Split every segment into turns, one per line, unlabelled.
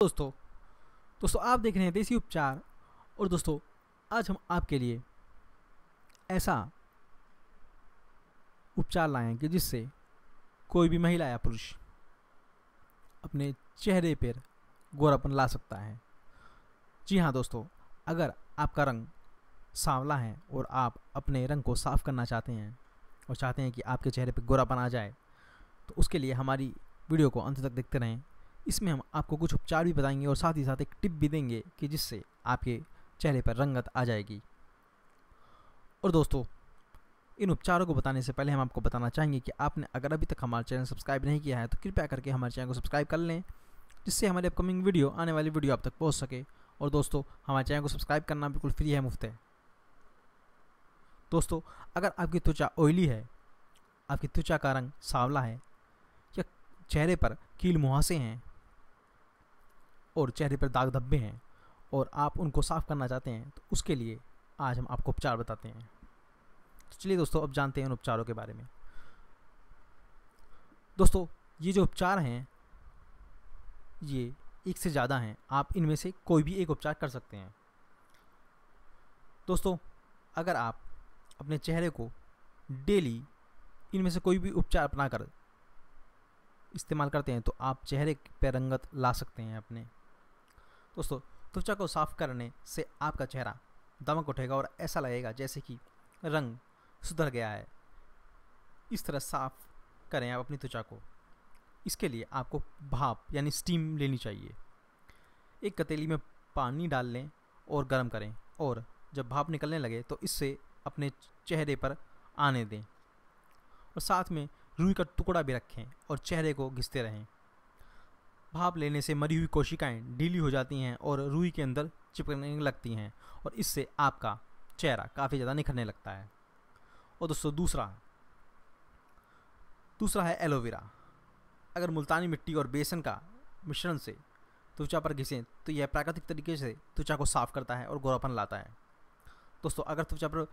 दोस्तों दोस्तों, आप देख रहे हैं देसी उपचार। और दोस्तों, आज हम आपके लिए ऐसा उपचार लाए हैं कि जिससे कोई भी महिला या पुरुष अपने चेहरे पर गोरापन ला सकता है। जी हाँ दोस्तों, अगर आपका रंग सांवला है और आप अपने रंग को साफ़ करना चाहते हैं और चाहते हैं कि आपके चेहरे पर गोरापन आ जाए तो उसके लिए हमारी वीडियो को अंत तक देखते रहें। इसमें हम आपको कुछ उपचार भी बताएँगे और साथ ही साथ एक टिप भी देंगे कि जिससे आपके चेहरे पर रंगत आ जाएगी। और दोस्तों, इन उपचारों को बताने से पहले हम आपको बताना चाहेंगे कि आपने अगर अभी तक हमारा चैनल सब्सक्राइब नहीं किया है तो कृपया करके हमारे चैनल को सब्सक्राइब कर लें, जिससे हमारी अपकमिंग वीडियो, आने वाली वीडियो आप तक पहुँच सके। और दोस्तों, हमारे चैनल को सब्सक्राइब करना बिल्कुल फ्री है, मुफ़्त है। दोस्तों, अगर आपकी त्वचा ऑयली है, आपकी त्वचा का रंग सांवला है, या चेहरे पर कील मुहासे हैं और चेहरे पर दाग धब्बे हैं और आप उनको साफ़ करना चाहते हैं तो उसके लिए आज हम आपको उपचार बताते हैं। तो चलिए दोस्तों, अब जानते हैं उन उपचारों के बारे में। दोस्तों, ये जो उपचार हैं, ये एक से ज़्यादा हैं। आप इनमें से कोई भी एक उपचार कर सकते हैं। दोस्तों, अगर आप अपने चेहरे को डेली इनमें से कोई भी उपचार अपना कर इस्तेमाल करते हैं तो आप चेहरे पर रंगत ला सकते हैं अपने। दोस्तों, त्वचा को साफ़ करने से आपका चेहरा दमक उठेगा और ऐसा लगेगा जैसे कि रंग सुधर गया है। इस तरह साफ़ करें आप अपनी त्वचा को। इसके लिए आपको भाप यानी स्टीम लेनी चाहिए। एक कतीली में पानी डाल लें और गर्म करें और जब भाप निकलने लगे तो इससे अपने चेहरे पर आने दें। और साथ में रुई का टुकड़ा भी रखें और चेहरे को घिसते रहें। भाप लेने से मरी हुई कोशिकाएँ ढीली हो जाती हैं और रुई के अंदर चिपकने लगती हैं और इससे आपका चेहरा काफ़ी ज़्यादा निखरने लगता है। और दोस्तों, दूसरा दूसरा है एलोवेरा। अगर मुल्तानी मिट्टी और बेसन का मिश्रण से त्वचा पर घिसें तो यह प्राकृतिक तरीके से त्वचा को साफ़ करता है और गोरापन लाता है। दोस्तों, अगर त्वचा पर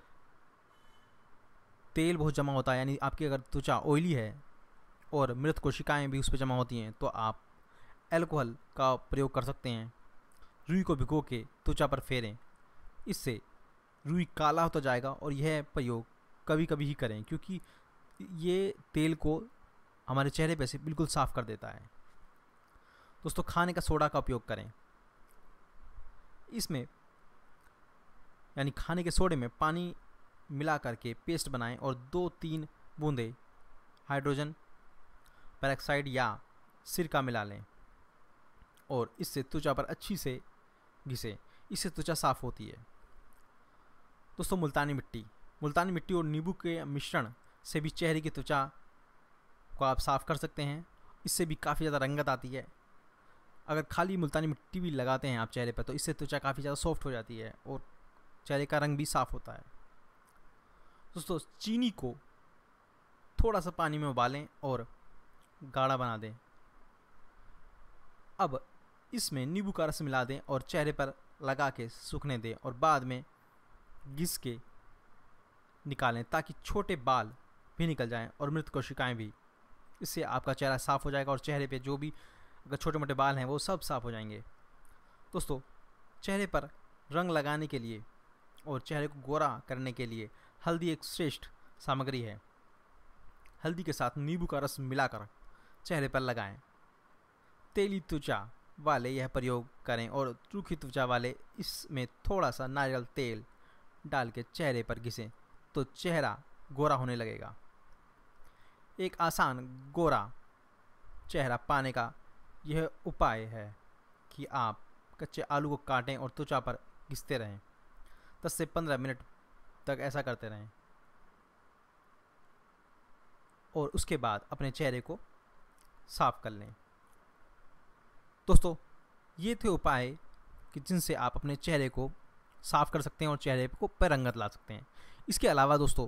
तेल बहुत जमा होता है, यानी आपकी अगर त्वचा ऑयली है और मृत कोशिकाएँ भी उस पर जमा होती हैं तो आप एल्कोहल का प्रयोग कर सकते हैं। रुई को भिगो के त्वचा पर फेरें। इससे रुई काला होता जाएगा और यह प्रयोग कभी कभी ही करें क्योंकि ये तेल को हमारे चेहरे पे से बिल्कुल साफ़ कर देता है। दोस्तों, खाने का सोडा का उपयोग करें। इसमें यानी खाने के सोडे में पानी मिला करके पेस्ट बनाएँ और दो तीन बूंदे हाइड्रोजन, पेरोक्साइड या सिरका मिला लें। और इससे त्वचा पर अच्छी से घिसे। इससे त्वचा साफ़ होती है। दोस्तों, मुल्तानी मिट्टी। मुल्तानी मिट्टी और नींबू के मिश्रण से भी चेहरे की त्वचा को आप साफ़ कर सकते हैं। इससे भी काफ़ी ज़्यादा रंगत आती है। अगर खाली मुल्तानी मिट्टी भी लगाते हैं आप चेहरे पर तो इससे त्वचा काफ़ी ज़्यादा सॉफ्ट हो जाती है और चेहरे का रंग भी साफ़ होता है। दोस्तों, चीनी को थोड़ा सा पानी में उबालें और गाढ़ा बना दें। अब इसमें नींबू का रस मिला दें और चेहरे पर लगा के सूखने दें और बाद में घिस के निकालें ताकि छोटे बाल भी निकल जाएँ और मृत कोशिकाएँ भी। इससे आपका चेहरा साफ़ हो जाएगा और चेहरे पे जो भी अगर छोटे मोटे बाल हैं वो सब साफ़ हो जाएँगे। दोस्तों, चेहरे पर रंग लगाने के लिए और चेहरे को गोरा करने के लिए हल्दी एक श्रेष्ठ सामग्री है। हल्दी के साथ नींबू का रस मिलाकर चेहरे पर लगाएँ। तेली त्वचा वाले यह प्रयोग करें और रूखी त्वचा वाले इसमें थोड़ा सा नारियल तेल डाल के चेहरे पर घिसें तो चेहरा गोरा होने लगेगा। एक आसान गोरा चेहरा पाने का यह उपाय है कि आप कच्चे आलू को काटें और त्वचा पर घिसते रहें। 10 से 15 मिनट तक ऐसा करते रहें। और उसके बाद अपने चेहरे को साफ़ कर लें। दोस्तों, ये थे उपाय कि जिनसे आप अपने चेहरे को साफ़ कर सकते हैं और चेहरे को पर रंगत ला सकते हैं। इसके अलावा दोस्तों,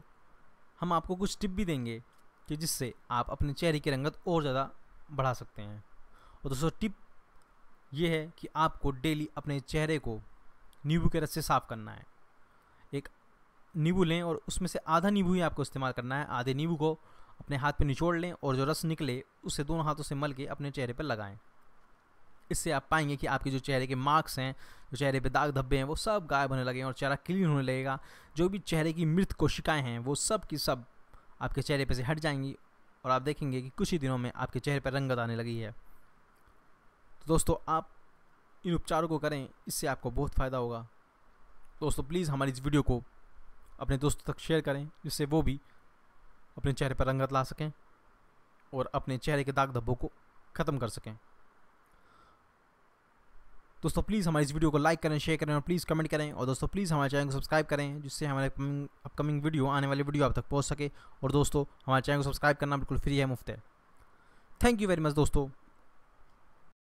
हम आपको कुछ टिप भी देंगे कि जिससे आप अपने चेहरे की रंगत और ज़्यादा बढ़ा सकते हैं। और दोस्तों, टिप ये है कि आपको डेली अपने चेहरे को नींबू के रस से साफ़ करना है। एक नींबू लें और उसमें से आधा नींबू ही आपको इस्तेमाल करना है। आधे नींबू को अपने हाथ पे निचोड़ लें और जो रस निकले, उसे दोनों हाथों से मल के अपने चेहरे पर लगाएँ। इससे आप पाएँगे कि आपके जो चेहरे के मार्क्स हैं, जो चेहरे पे दाग धब्बे हैं, वो सब गायब होने लगे और चेहरा क्लीन होने लगेगा। जो भी चेहरे की मृत कोशिकाएँ हैं, वो सब की सब आपके चेहरे पे से हट जाएँगी और आप देखेंगे कि कुछ ही दिनों में आपके चेहरे पर रंगत आने लगी है। तो दोस्तों, आप इन उपचारों को करें, इससे आपको बहुत फ़ायदा होगा। दोस्तों प्लीज़ हमारी इस वीडियो को अपने दोस्तों तक शेयर करें, जिससे वो भी अपने चेहरे पर रंगत ला सकें और अपने चेहरे के दाग धब्बों को ख़त्म कर सकें। दोस्तों प्लीज़ हमारे इस वीडियो को लाइक करें शेयर करें और प्लीज़ कमेंट करें। और दोस्तों प्लीज़ हमारे चैनल को सब्सक्राइब करें, जिससे हमारे अपकमिंग वीडियो आने वाली वीडियो आप तक पहुँच सके। और दोस्तों, हमारे चैनल को सब्सक्राइब करना बिल्कुल फ्री है, मुफ़्त है। थैंक यू वेरी मच दोस्तों।